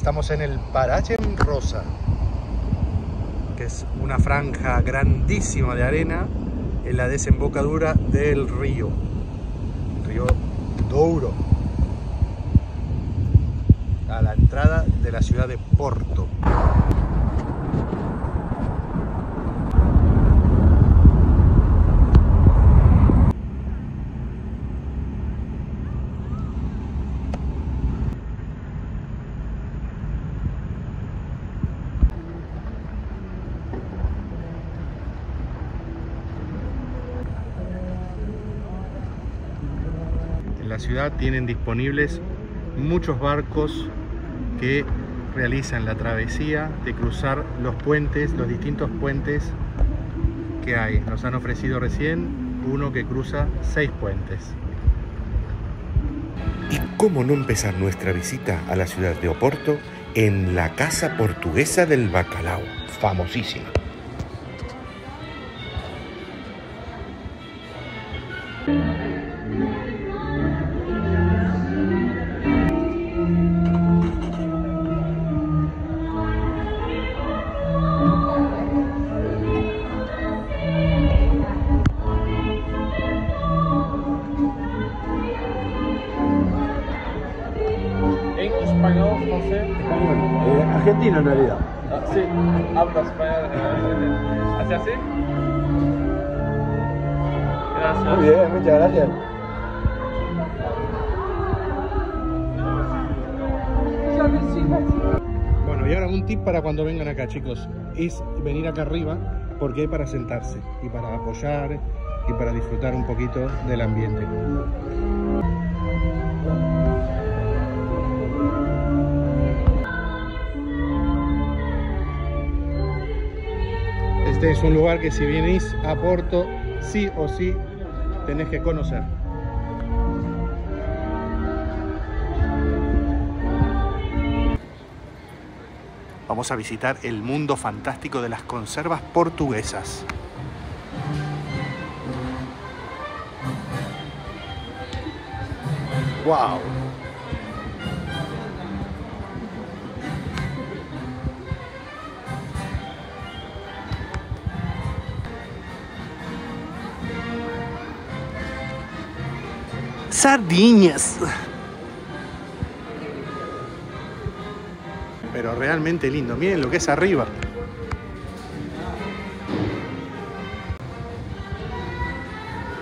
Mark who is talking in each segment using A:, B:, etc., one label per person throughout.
A: Estamos en el Parachen Rosa, que es una franja grandísima de arena en la desembocadura del río, río Douro, a la entrada de la ciudad de Porto. Ciudad tienen disponibles muchos barcos que realizan la travesía de cruzar los puentes, los distintos puentes que hay. Nos han ofrecido recién uno que cruza seis puentes.
B: ¿Y cómo no empezar nuestra visita a la ciudad de Oporto en la Casa Portuguesa del Bacalao? Famosísima.
C: En
D: realidad.
C: Ah, sí, habla español. eh, ¿Hace así? Gracias.
D: Muy bien, muchas gracias.
A: Bueno, y ahora un tip para cuando vengan acá, chicos, es venir acá arriba porque hay para sentarse y para apoyar y para disfrutar un poquito del ambiente. Este es un lugar que si venís a Porto, sí o sí tenés que conocer. Vamos a visitar el mundo fantástico de las conservas portuguesas. ¡Wow! Sardiñas. Pero realmente lindo. Miren lo que es arriba.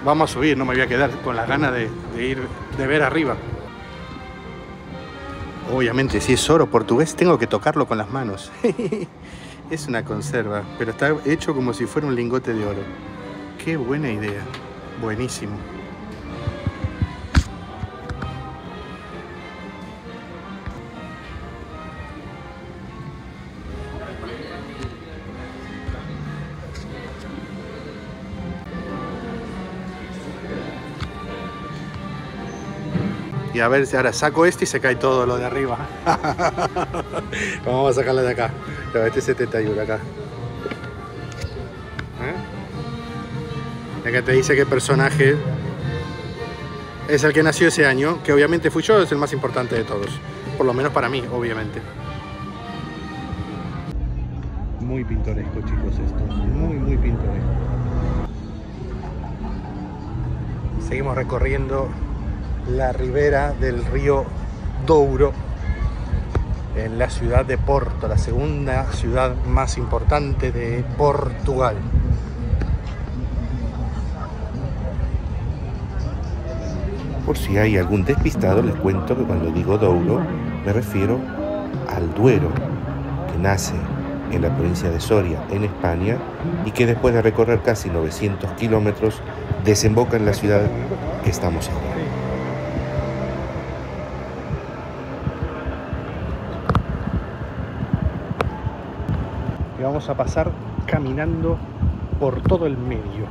A: Vamos a subir, no me voy a quedar con las ganas de, de ir, de ver arriba. Obviamente, si es oro portugués, tengo que tocarlo con las manos. es una conserva, pero está hecho como si fuera un lingote de oro. Qué buena idea. Buenísimo. Y a ver si ahora saco este y se cae todo lo de arriba. Vamos a sacarla de acá. Este es 71 acá. ¿Eh? Acá te dice qué personaje es el que nació ese año, que obviamente fui yo, es el más importante de todos. Por lo menos para mí, obviamente. Muy pintoresco, chicos, esto. Muy, muy pintoresco. Seguimos recorriendo la ribera del río Douro en la ciudad de Porto, la segunda ciudad más importante de Portugal.
B: Por si hay algún despistado, les cuento que cuando digo Douro me refiero al Duero, que nace en la provincia de Soria, en España, y que después de recorrer casi 900 kilómetros desemboca en la ciudad que estamos ahora.
A: vamos a pasar caminando por todo el medio.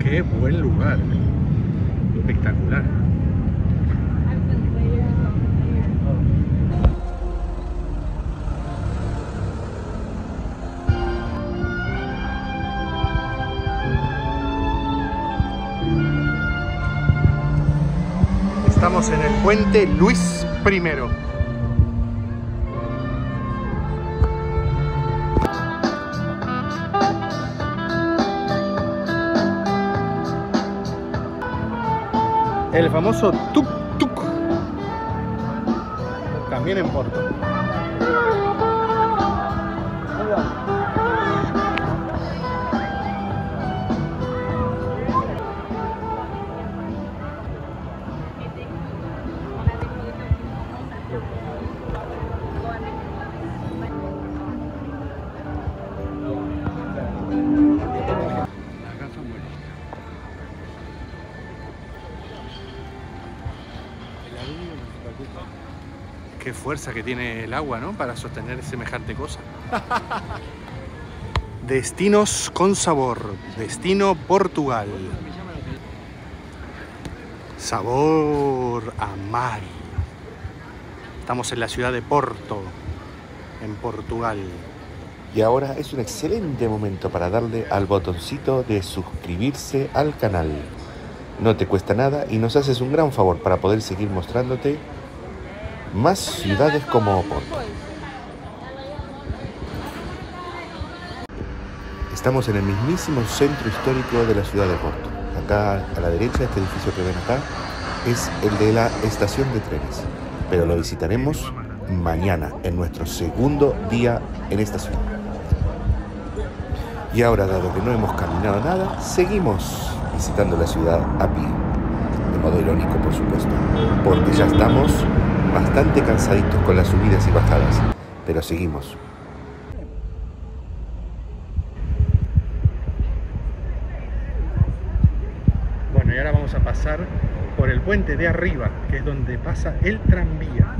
A: Qué buen lugar, ¿eh? espectacular. Estamos en el puente Luis I. El famoso tuk tuk. También en Porto. Qué fuerza que tiene el agua, ¿no? Para sostener semejante cosa. Destinos con sabor. Destino Portugal. Sabor a mar. Estamos en la ciudad de Porto, en Portugal.
B: Y ahora es un excelente momento para darle al botoncito de suscribirse al canal. No te cuesta nada y nos haces un gran favor para poder seguir mostrándote más ciudades como Oporto. Estamos en el mismísimo centro histórico de la ciudad de Porto. Acá a la derecha, este edificio que ven acá, es el de la estación de trenes. Pero lo visitaremos mañana, en nuestro segundo día en esta ciudad. Y ahora, dado que no hemos caminado nada, seguimos visitando la ciudad a pie. De modo irónico, por supuesto. Porque ya estamos bastante cansaditos con las subidas y bajadas. Pero seguimos.
A: Bueno, y ahora vamos a pasar por el puente de arriba, que es donde pasa el tranvía.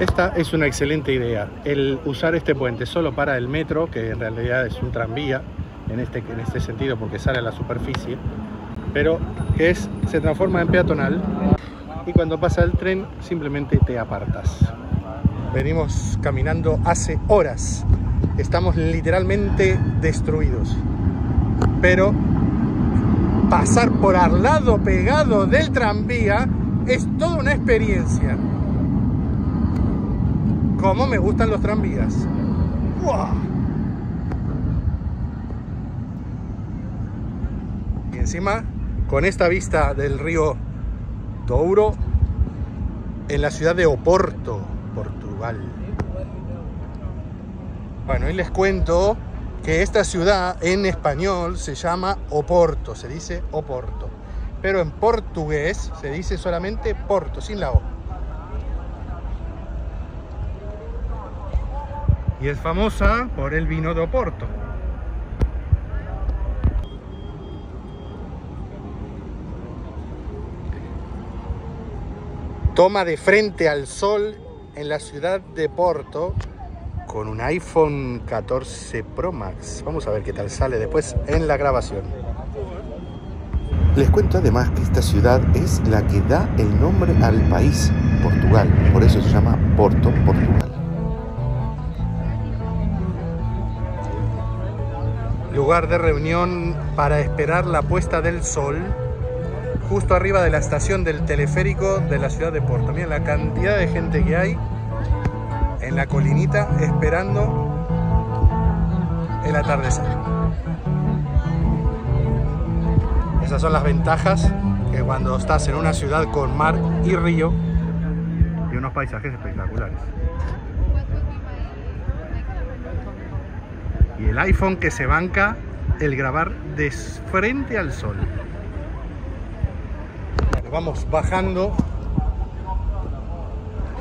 A: Esta es una excelente idea, el usar este puente solo para el metro, que en realidad es un tranvía en este, en este sentido porque sale a la superficie, pero que es, se transforma en peatonal y cuando pasa el tren simplemente te apartas. Venimos caminando hace horas, estamos literalmente destruidos, pero pasar por al lado pegado del tranvía es toda una experiencia. Cómo me gustan los tranvías. Y encima, con esta vista del río Douro, en la ciudad de Oporto, Portugal. Bueno, y les cuento que esta ciudad en español se llama Oporto, se dice Oporto. Pero en portugués se dice solamente Porto, sin la O. y es famosa por el vino de Oporto. Toma de frente al sol en la ciudad de Porto con un iPhone 14 Pro Max. Vamos a ver qué tal sale después en la grabación.
B: Les cuento además que esta ciudad es la que da el nombre al país, Portugal. Por eso se llama Porto, Portugal.
A: Lugar de reunión para esperar la puesta del sol justo arriba de la estación del teleférico de la ciudad de Porto. Miren la cantidad de gente que hay en la colinita esperando el atardecer. Esas son las ventajas que cuando estás en una ciudad con mar y río y unos paisajes espectaculares. Y el iPhone que se banca el grabar de frente al sol. Vamos bajando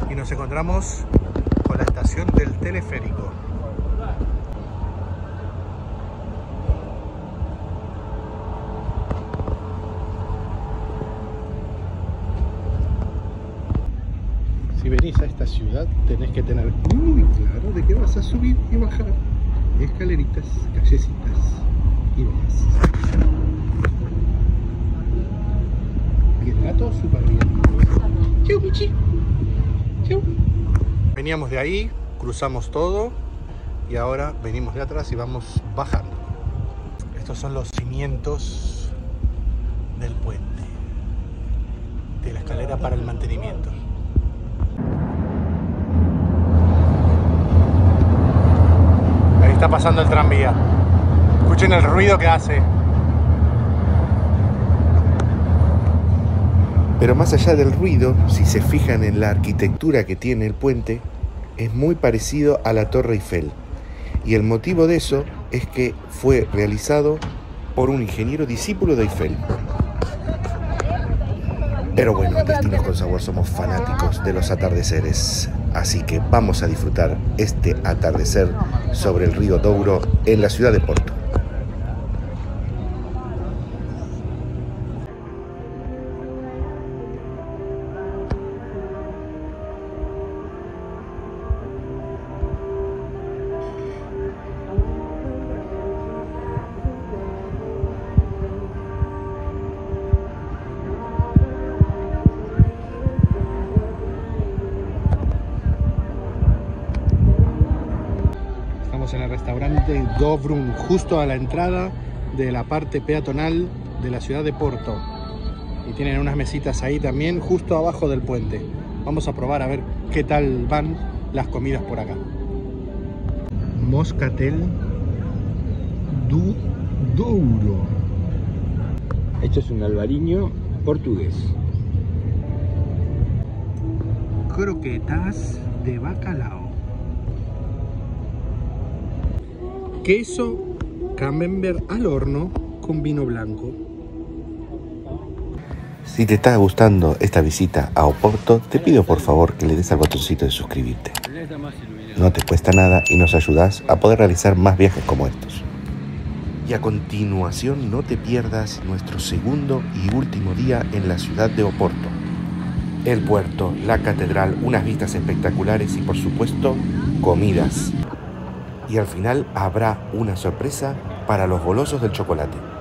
A: y nos encontramos con la estación del teleférico. Si venís a esta ciudad tenés que tener muy claro de que vas a subir y bajar escaleritas, callecitas y demás. Y el gato súper bien. Chau, Michi. Veníamos de ahí, cruzamos todo y ahora venimos de atrás y vamos bajando. Estos son los cimientos del puente, de la escalera para el mantenimiento. Ahí está pasando el tranvía. Escuchen el ruido que hace.
B: Pero más allá del ruido, si se fijan en la arquitectura que tiene el puente, es muy parecido a la Torre Eiffel. Y el motivo de eso es que fue realizado por un ingeniero discípulo de Eiffel. Pero bueno, en Destinos con Sabor somos fanáticos de los atardeceres. Así que vamos a disfrutar este atardecer sobre el río Douro en la ciudad de Porto.
A: Restaurante Dobrun, justo a la entrada de la parte peatonal de la ciudad de Porto. Y tienen unas mesitas ahí también, justo abajo del puente. Vamos a probar a ver qué tal van las comidas por acá. Moscatel do Douro.
D: Esto es un albariño portugués.
A: Croquetas de bacalao. Queso camembert al horno con vino blanco.
B: Si te está gustando esta visita a Oporto, te pido por favor que le des al botoncito de suscribirte. No te cuesta nada y nos ayudas a poder realizar más viajes como estos. Y a continuación no te pierdas nuestro segundo y último día en la ciudad de Oporto. El puerto, la catedral, unas vistas espectaculares y por supuesto comidas. Y al final habrá una sorpresa para los golosos del chocolate.